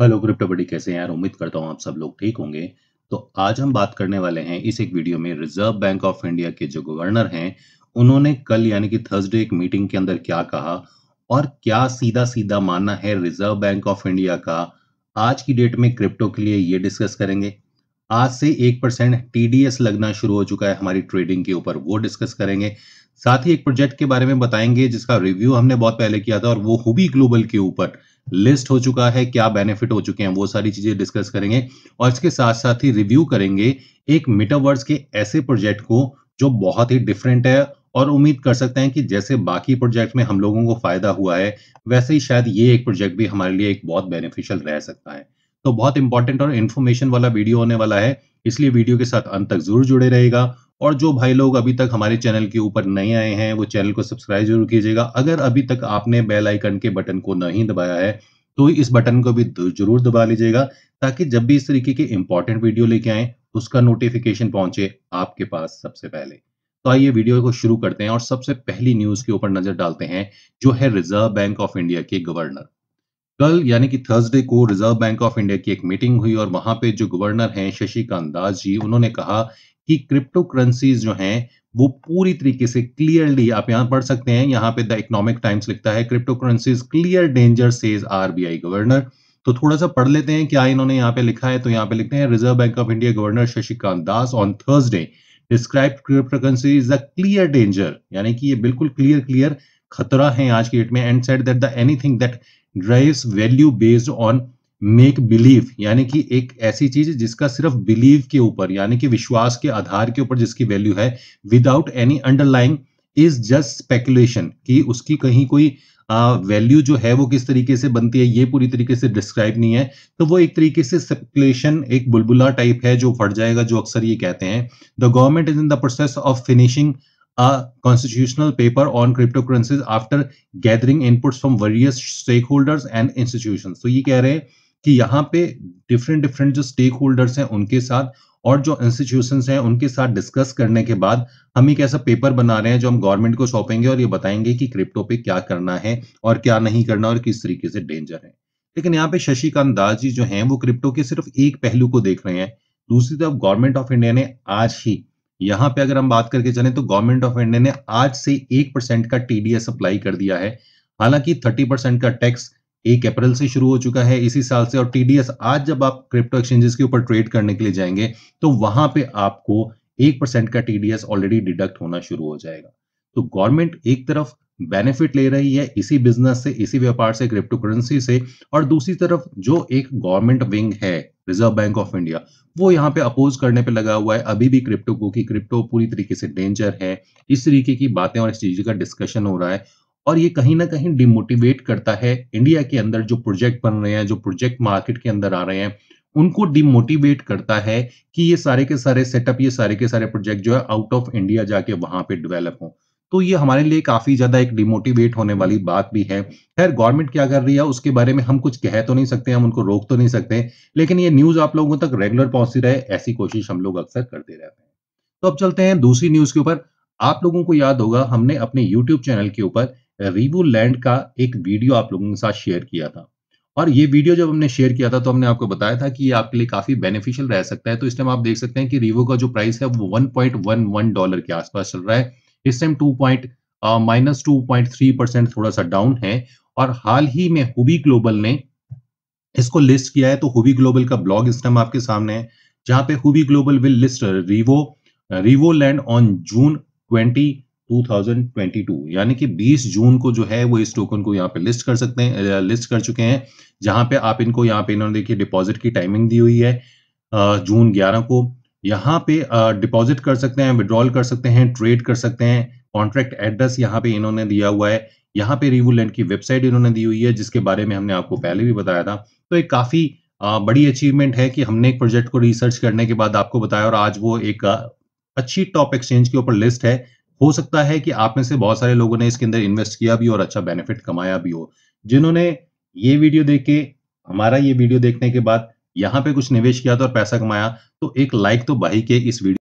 Hello crypto बडी, कैसे हैं यार? उम्मीद करता हूँ आप सब लोग ठीक होंगे। तो आज हम बात करने वाले हैं इस एक वीडियो में रिज़र्व बैंक ऑफ़ इंडिया के जो गवर्नर हैं, उन्होंने कल यानी कि थर्सडे एक मीटिंग के अंदर क्या कहा और क्या सीधा सीधा मानना है रिज़र्व बैंक ऑफ़ इंडिया का? आज की डेट में क्रिप्टो के लिए ये डिस्कस करेंगे। आज से एक परसेंट लगना शुरू हो चुका है हमारी ट्रेडिंग के ऊपर, वो डिस्कस करेंगे। साथ ही एक प्रोजेक्ट के बारे में बताएँगे जिसका रिव्यू हमने बहुत पहले किया था और वो हुबी ग्लोबल के ऊपर। लिस्ट हो चुका है, क्या बेनिफिट हो चुके हैं, वो सारी चीज़ें डिस्कस करेंगे और इसके साथ साथ ही रिव्यू करेंगे एक मेटावर्स के ऐसे प्रोजेक्ट को जो बहुत ही डिफरेंट है और उम्मीद कर सकते हैं कि जैसे बाकी प्रोजेक्ट में हम लोगों को फ़ायदा हुआ है, वैसे ही शायद ये एक प्रोजेक्ट भी हमारे लिए एक बहुत बेनिफिशियल रह सकता है। तो बहुत इंपॉर्टेंट और इन्फॉर्मेशन वाला वीडियो होने वाला है। इसलिए वीडियो के साथ अंत तक ज़रूर जुड़े रहेगा। और जो भाई लोग अभी तक हमारे चैनल के ऊपर नहीं आए हैं, वो चैनल को सब्सक्राइब ज़रूर कीजिएगा। अगर अभी तक आपने बेल आइकन के बटन को नहीं दबाया है तो इस बटन को भी ज़रूर दबा लीजिएगा, ताकि जब भी इस तरीके के इंपॉर्टेंट वीडियो लेके आए, उसका नोटिफिकेशन पहुँचे आपके पास सबसे पहले। तो आइए वीडियो को शुरू करते हैं और सबसे पहली न्यूज़ के ऊपर नज़र डालते हैं, जो है रिज़र्व बैंक ऑफ़ इंडिया के गवर्नर कल यानी कि थर्सडे को रिज़र्व बैंक ऑफ़ इंडिया की एक मीटिंग हुई और वहाँ पे जो गवर्नर हैं शशिकांत दास जी, उन्होंने कहा कि क्रिप्टो करेंसीज जो हैं, वो पूरी तरीके से क्लियरली आप यहाँ पढ़ सकते हैं, यहाँ पे द इकोनॉमिक टाइम्स लिखता है crypto currencies clear danger says RBI governor तो थोड़ा सा पढ़ लेते हैं, क्या इन्होंने यहाँ पे लिखा है तो यहाँ पे लिखते हैं Reserve Bank of India governor Shashikant Das on Thursday describe crypto currency is a clear danger यानी कि ये बिल्कुल क्लियर क्लियर खतरा है आज की डेट में and set that the anything that drives value based on make believe यानी कि एक ऐसी चीज़ जिसका सिर्फ़ बिलीव के ऊपर यानी कि विश्वास के आधार के ऊपर जिसकी वैल्यू है without any underlying is just speculation कि उसकी कहीं कोई वैल्यू uh, जो है वो किस तरीके से बनती है ये पूरी तरीके से डिस्क्राइब नहीं है तो वो एक तरीके से स्पेकुलेशन एक बुलबुला टाइप है जो फट जाएगा जो अक्सर ये कहते हैं the government is in the process of finishing a constitutional paper on cryptocurrencies after gathering inputs from various stakeholders and institutions. तो ये कह रहे हैं कि यहाँ पे डिफरेंट डिफरेंट जो स्टेक होल्डर्स हैं उनके साथ और जो इंस्टीट्यूशन हैं उनके साथ डिस्कस करने के बाद हम एक ऐसा पेपर बना रहे हैं जो हम गवर्नमेंट को सौंपेंगे और ये बताएँगे कि क्रिप्टो पे क्या करना है और क्या नहीं करना और किस तरीके से डेंजर है। लेकिन यहाँ पे शशिकांत दास जी जो हैं वो क्रिप्टो के सिर्फ़ एक पहलू को देख रहे हैं। दूसरी तरफ़ गवर्नमेंट ऑफ़ इंडिया ने आज ही यहाँ पे अगर हम बात करके चले तो गवर्नमेंट ऑफ़ इंडिया ने आज से एक परसेंट का टीडीएस अप्लाई कर दिया है। हालाँकि थर्टी परसेंट का टैक्स एक अप्रैल से शुरू हो चुका है इसी साल से, और टीडीएस आज जब आप क्रिप्टो एक्सचेंजेस के ऊपर ट्रेड करने के लिए जाएँगे तो वहाँ पे आपको एक परसेंट का टीडीएस ऑलरेडी डिडक्ट होना शुरू हो जाएगा। तो गवर्नमेंट एक तरफ़ बेनिफिट ले रही है इसी बिज़नेस से, इसी व्यापार से क्रिप्टो करेंसी से, और दूसरी तरफ़ जो एक गवर्नमेंट विंग है रिज़र्व बैंक ऑफ़ इंडिया वो यहाँ पे अपोज करने पे लगा हुआ है। अभी भी क्रिप्टो को कि क्रिप्टो पूरी तरीके से डेंजर है। इस तरीके की बातें और इस चीज़ का डिस्कशन हो रहा है। और ये कहीं ना कहीं डिमोटिवेट करता है इंडिया के अंदर जो प्रोजेक्ट बन रहे हैं, जो प्रोजेक्ट मार्केट के अंदर आ रहे हैं, उनको डिमोटिवेट करता है कि ये सारे के सारे सेटअप ये सारे के सारे प्रोजेक्ट जो है आउट ऑफ़ इंडिया जाके वहाँ पे डेवलप हो। तो ये हमारे लिए काफ़ी ज़्यादा एक डिमोटिवेट होने वाली बात भी है। खैर गवर्नमेंट क्या कर रही है उसके बारे में हम कुछ कह तो नहीं सकते हम उनको रोक तो नहीं सकते लेकिन ये न्यूज़ आप लोगों तक रेगुलर पहुँचती रहे ऐसी कोशिश हम लोग अक्सर करते रहते हैं। तो अब चलते हैं दूसरी न्यूज़ के ऊपर। आप लोगों को याद होगा हमने अपने यूट्यूब चैनल के ऊपर रिवू लैंड का एक वीडियो आप लोगों के साथ शेयर किया था। और ये वीडियो जब हमने शेयर किया था तो हमने आपको बताया था कि ये आपके लिए काफ़ी बेनिफिशियल रह सकता है। तो इस टाइम आप देख सकते हैं कि रिवो का जो प्राइस है वो 1.11 डॉलर के आसपास चल रहा है। इस time two point minus two point three percent थोड़ा सा डाउन है और हाल ही में हुबी ग्लोबल ने इसको लिस्ट किया है तो हुबी ग्लोबल का ब्लॉग इस टाइम आपके सामने है, जहाँ पे Huobi Global will list Revo Revoland on June twenty 2022 यानी कि 20 जून को जो है, वो इस टोकन को यहाँ पे लिस्ट कर सकते हैं लिस्ट कर चुके हैं, जहाँ पे आप इनको यहाँ पे इन्होंने देखिए डिपॉजिट की टाइमिंग दी हुई है जून 11 को। यहाँ पे डिपॉजिट कर सकते हैं विड्रॉल कर सकते हैं ट्रेड कर सकते हैं। कॉन्ट्रैक्ट एड्रेस यहाँ पे इन्होंने दिया हुआ है। यहाँ पे रिवूलैंड की वेबसाइट इन्होंने दी हुई है, जिसके बारे में हमने आपको पहले भी बताया था। तो एक काफ़ी बड़ी अचीवमेंट है कि हमने एक प्रोजेक्ट को रिसर्च करने के बाद आपको बताया और आज वो एक अच्छी टॉप एक्सचेंज के ऊपर लिस्ट है। हो सकता है कि आप में से बहुत सारे लोगों ने इसके अंदर इन्वेस्ट किया भी और अच्छा बेनिफिट कमाया भी हो। जिन्होंने ये वीडियो देख के, हमारा ये वीडियो देखने के बाद यहाँ पे कुछ निवेश किया था और पैसा कमाया तो एक लाइक तो भाई के इस वीडियो